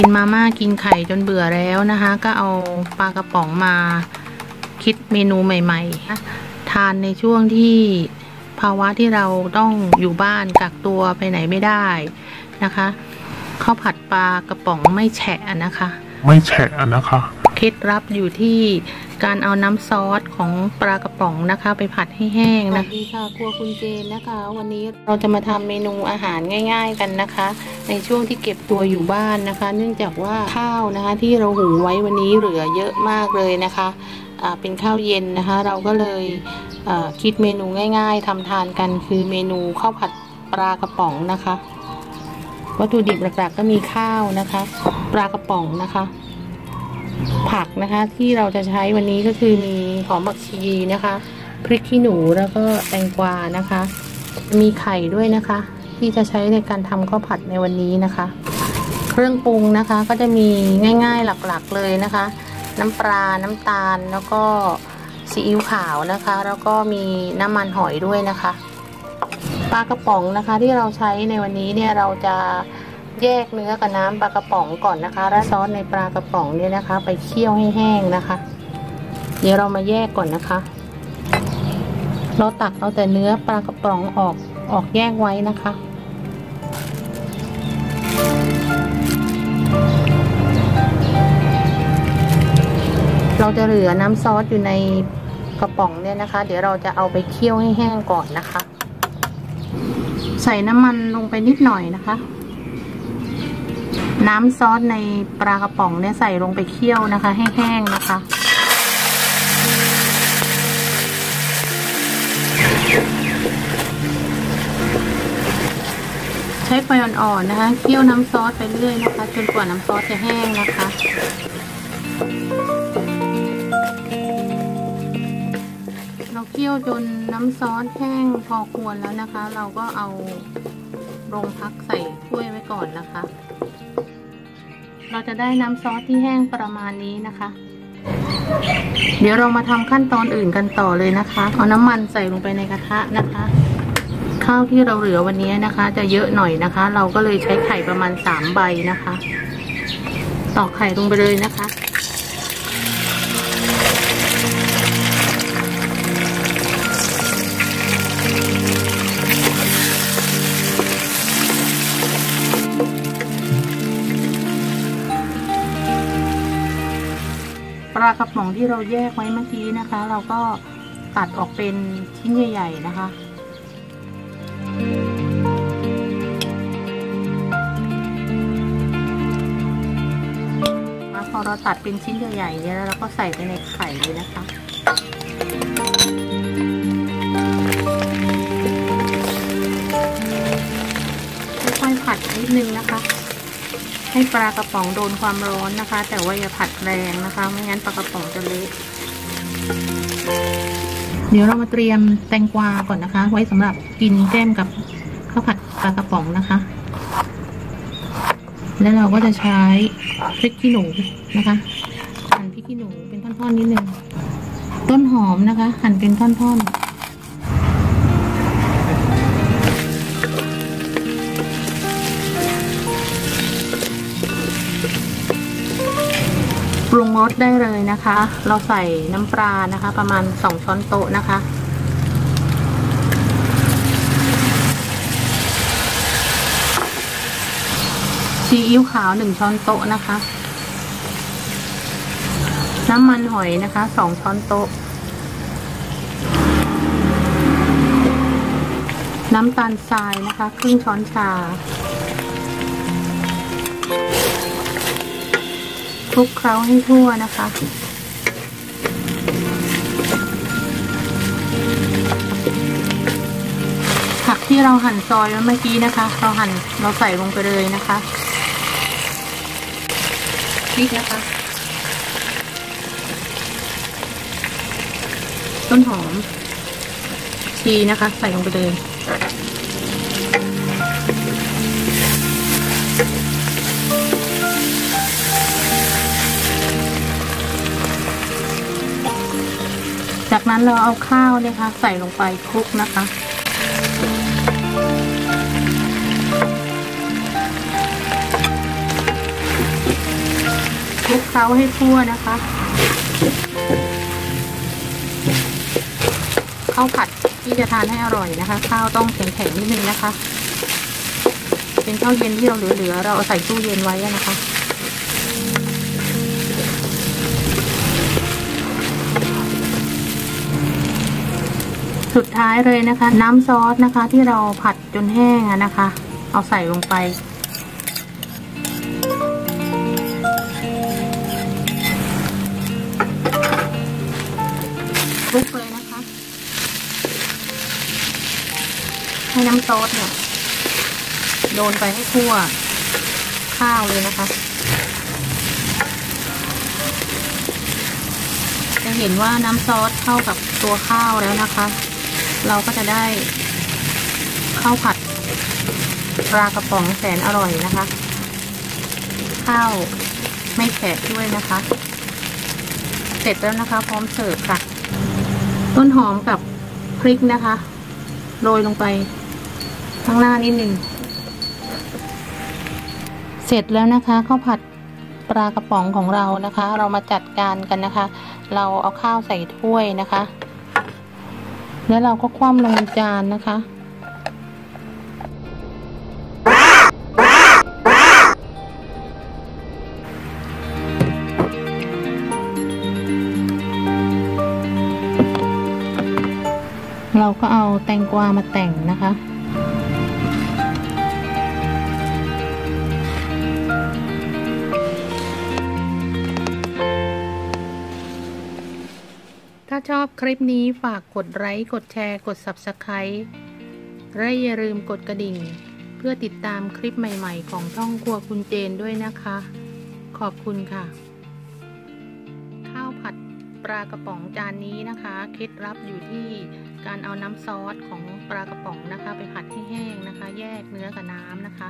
กินมาม่ากินไข่จนเบื่อแล้วนะคะ ก็เอาปลากระป๋องมาคิดเมนูใหม่ๆ ทานในช่วงที่ภาวะที่เราต้องอยู่บ้านกักตัวไปไหนไม่ได้นะคะข้าวผัดปลากระป๋องไม่แฉะนะคะ ไม่แฉะนะคะ เคล็ดลับอยู่ที่การเอาน้ำซอสของปลากระป๋องนะคะ ไปผัดให้แห้งนะสวัสดีค่ะครัวคุณเจนนะคะ วันนี้เราจะมาทำเมนูอาหารง่าย ๆกันนะคะ ในช่วงที่เก็บตัวอยู่บ้านนะคะ เนื่องจากว่าข้าวนะคะ ที่เราหุงไว้วันนี้เหลือเยอะมากเลยนะคะเป็นข้าวเย็นนะคะ เราก็เลยคิดเมนูง่าย ๆทำทานกันคือเมนูข้าวผัดปลากระป๋องนะคะ วัตถุดิบหลักๆก็มีข้าวนะคะ ปลากระป๋องนะคะ ผักนะคะที่เราจะใช้วันนี้ก็คือมีหอมบักชีนะคะ พริกขี้หนูแล้วก็แตงกวานะคะ มีไข่ด้วยนะคะ ที่จะใช้ในการทำข้าวผัดในวันนี้นะคะ เครื่องปรุงนะคะก็จะมีง่ายๆหลักๆเลยนะคะ น้ำปลาน้ำตาลแล้วก็ซีอิ๊วขาวนะคะ แล้วก็มีน้ำมันหอยด้วยนะคะปลากระป๋องนะคะที่เราใช้ในวันนี้เนี่ยเราจะ แยกเนื้อกับน้ำปลากระป๋องก่อนนะคะ แล้วซอสในปลากระป๋องเนี่ยนะคะ ไปเคี่ยวให้แห้งนะคะ เดี๋ยวเรามาแยกก่อนนะคะ เราตักเอาแต่เนื้อปลากระป๋องออกออกแยกไว้นะคะเราจะเหลือน้ำซอสอยู่ในกระป๋องเนี่ยนะคะ เดี๋ยวเราจะเอาไปเคี่ยวให้แห้งก่อนนะคะ ใส่น้ำมันลงไปนิดหน่อยนะคะ น้ำซอสในปลากระป๋องเนี่ยใส่ลงไปเคี่ยวนะคะ ให้แห้งนะคะ ใช้ไฟอ่อนๆนะคะ เคี่ยวน้ำซอสไปเรื่อยนะคะ จนกว่าน้ำซอสจะแห้งนะคะเราเคี่ยวจนน้ำซอสแห้งพอควรแล้วนะคะ เราก็เอาลงพักใส่ถ้วยไว้ก่อนนะคะ เราจะได้น้ำซอสที่แห้งประมาณนี้นะคะ เดี๋ยวเรามาทำขั้นตอนอื่นกันต่อเลยนะคะ เอาน้ำมันใส่ลงไปในกระทะนะคะ ข้าวที่เราเหลือวันนี้นะคะ จะเยอะหน่อยนะคะ เราก็เลยใช้ไข่ประมาณสามใบนะคะ ตอกไข่ลงไปเลยนะคะ ปลากระป๋องที่เราแยกไว้เมื่อกี้นะคะ เราก็ตัดออกเป็นชิ้นใหญ่ ๆ นะคะพอเราตัดเป็นชิ้นใหญ่ๆแล้วเราก็ใส่ไปในไข่เลยนะคะค่อยๆผัดนิดนึงนะคะ ให้ปลากระป๋องโดนความร้อนนะคะ แต่ว่าอย่าผัดแรงนะคะ ไม่งั้นปลากระป๋องจะเละเดี๋ยวเรามาเตรียมแตงกวาก่อนนะคะ ไว้สำหรับกินแก้มกับข้าวผัดปลากระป๋องนะคะ แล้วเราก็จะใช้พริกขี้หนูนะคะ หั่นพริกขี้หนูเป็นท่อนๆนิดนึง ต้นหอมนะคะ หั่นเป็นท่อนๆ รสได้เลยนะคะ เราใส่น้ำปลานะคะ ประมาณสองช้อนโต๊ะนะคะ ซีอิ๊วขาวหนึ่งช้อนโต๊ะนะคะ น้ำมันหอยนะคะสองช้อนโต๊ะ น้ำตาลทรายนะคะ ครึ่งช้อนชา ลุกเคล้าให้ทั่วนะคะ ผักที่เราหั่นซอยไว้เมื่อกี้นะคะ เราหั่นเราใส่ลงไปเลยนะคะพริกนะคะ ต้นหอมชีนะคะ ใส่ลงไปเลย จากนั้นเราเอาข้าวเนี่ยค่ะใส่ลงไปคลุกนะคะ คลุกเคล้าให้ทั่วนะคะ ข้าวผัดที่จะทานให้อร่อยนะคะ ข้าวต้องแข็งๆนิดนึงนะคะ เป็นข้าวเย็นที่เราเหลือๆเราเอาใส่ตู้เย็นไว้นะคะ สุดท้ายเลยนะคะ น้ำซอสนะคะที่เราผัดจนแห้งนะคะ เอาใส่ลงไป คลุกเลยนะคะ ให้น้ำซอสเนี่ยโดนไปให้ทั่วข้าวเลยนะคะ จะเห็นว่าน้ำซอสเข้ากับตัวข้าวแล้วนะคะ เราก็จะได้ข้าวผัดปลากระป๋องแสนอร่อยนะคะ ข้าวไม่แฉะด้วยนะคะ เสร็จแล้วนะคะ พร้อมเสิร์ฟค่ะ ต้นหอมกับพริกนะคะ โรยลงไปข้างหน้านิดนึงเสร็จแล้วนะคะข้าวผัดปลากระป๋องของเรานะคะ เรามาจัดการกันนะคะ เราเอาข้าวใส่ถ้วยนะคะ แล้วเราก็คว่ำลงจานนะคะ เราก็เอาแตงกวามาแต่งนะคะ ชอบคลิปนี้ฝากกดไลค์กดแชร์กด Subscribe และอย่าลืมกดกระดิ่ง เพื่อติดตามคลิปใหม่ๆ ของช่องครัวคุณเจนด้วยนะคะ ขอบคุณค่ะ ข้าวผัดปลากระป๋องจานนี้นะคะเคล็ดลับอยู่ที่การเอาน้ำซอสของปลากระป๋องนะคะ ไปผัดให้แห้งนะคะ แยกเนื้อกับน้ำนะคะ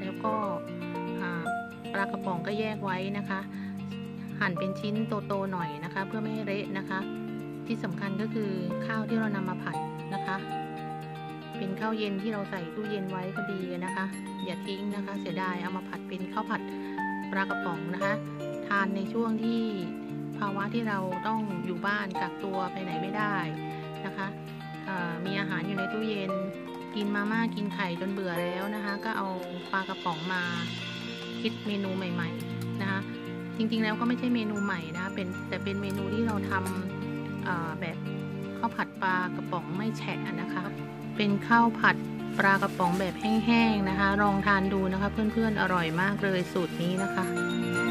แล้วก็ปลากระป๋องก็แยกไว้นะคะ หั่นเป็นชิ้นโตๆหน่อยนะคะ เพื่อไม่ให้เละนะคะ ที่สำคัญก็คือข้าวที่เรานำมาผัดนะคะ เป็นข้าวเย็นที่เราใส่ตู้เย็นไว้ก็ดีนะคะ อย่าทิ้งนะคะ เสียดายเอามาผัดเป็นข้าวผัดปลากระป๋องนะคะ ทานในช่วงที่ภาวะที่เราต้องอยู่บ้านกักตัวไปไหนไม่ได้นะคะมีอาหารอยู่ในตู้เย็น กินมาม่ากินไข่จนเบื่อแล้วนะคะ ก็เอาปลากระป๋องมาคิดเมนูใหม่ ๆ นะคะ จริงๆแล้วก็ไม่ใช่เมนูใหม่นะะเป็นแต่เป็นเมนูที่เราทำเอ่อ แบบข้าวผัดปลากระป๋องไม่แฉะนะคะ เป็นข้าวผัดปลากระป๋องแบบแห้งๆนะคะลองทานดูนะคะ เพื่อนๆอร่อยมากเลยสูตรนี้นะคะ